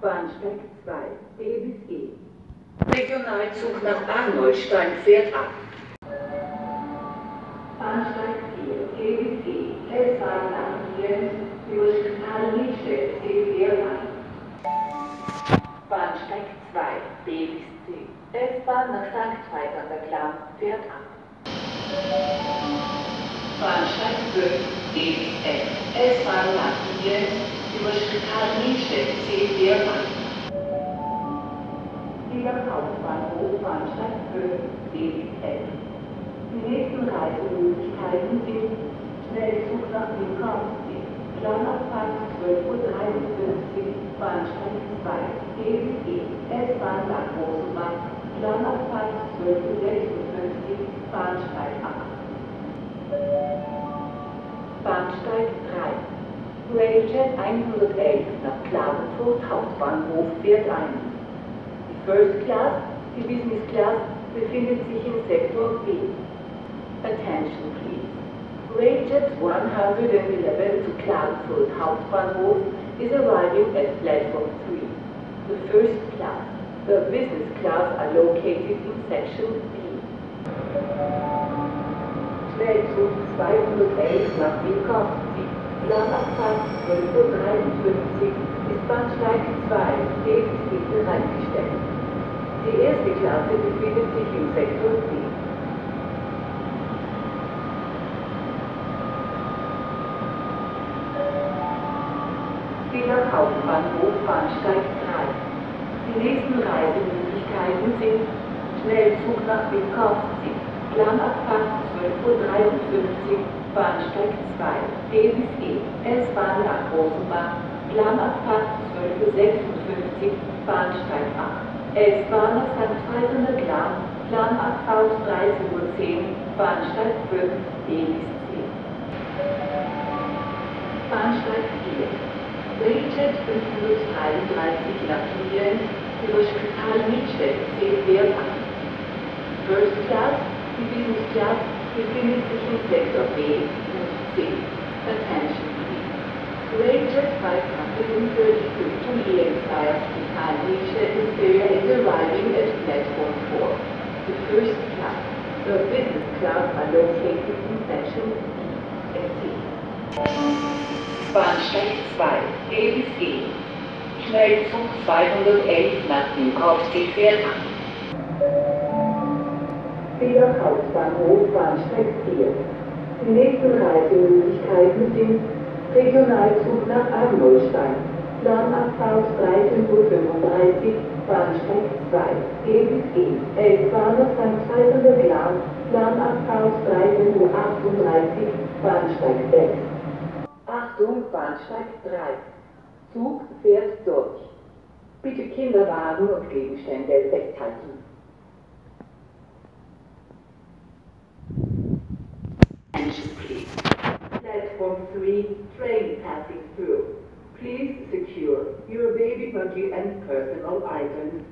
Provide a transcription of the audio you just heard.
Bahnsteig 2, B bis E. Regionalzug nach Arnoldstein fährt ab. Bahnsteig 4, G bis E. S-Bahn nach Nieren, über Spital-Liedstedt, C sehr lang. Bahnsteig 2, B bis C. S-Bahn nach St. Veit an der Klamm fährt ab. Bahnsteig 5, B bis F. S-Bahn nach Nieren, über Spital-Liedstedt, C sehr lang. Lieber Hauptbahnhof, Bahnsteig 5, B bis F. Die nächsten Reisemöglichkeiten sind Schnellzug nach Wilkowski, Planabfahrt 12.53 Uhr, Bahnsteig 2, D bis E, S-Bahn nach Rosenbach, Planabfahrt 12.56 Uhr, Bahnsteig 8. Bahnsteig 3. Railjet 111 nach Klagenfurt Hauptbahnhof fährt ein. Die First Class, die Business Class, befindet sich im Sektor B. Attention please. Railjet 111 to Klagenfurt Hauptbahnhof is arriving at platform 3. The first class, the business class are located in section B. Schnellzug 211 nach Wilkowski. Planabfahrt 12.53 Uhr ist Bahnsteig 2 täglich bereitgestellt. Die erste Klasse befindet sich im Sektor B. Wiener Hauptbahnhof Bahnsteig 3. Die nächsten Reisemöglichkeiten sind Schnellzug nach Wilkowski, Planabfahrt 12.53 Uhr, Bahnsteig 2, D bis E, S-Bahn nach Rosenbach, Planabfahrt 12.56 Uhr, Bahnsteig 8, S-Bahn nach St. Der Glan, Planabfahrt 13.10 Uhr, Bahnsteig 5, D bis C. Bahnsteig 4. Railjet 533 nach Nieren über Spital Wert an. First Class, die Business Class, befindet sich im Sektor B und C. Attention please. Railjet 532 to Nieren via Spital Mietstedt Area is arriving at platform 4. The first class, the business class are located in section B and C. Bahnsteig 2, D bis E. Schnellzug 211 nach Wilkowski fährt an. Wiener Hauptbahnhof, Bahnsteig 4. Die nächsten Reisemöglichkeiten sind Regionalzug nach Arnoldstein, Planabfahrt 13.35 Uhr, Bahnsteig 2, D bis E. S-Bahn nach St. Der Glan, Planabfahrt 13.38 Uhr, Bahnsteig 6. Achtung, Bahnsteig 3. Zug fährt durch. Bitte Kinderwagen und Gegenstände festhalten. Platform 3, train passing through. Please secure your baby buggy and personal items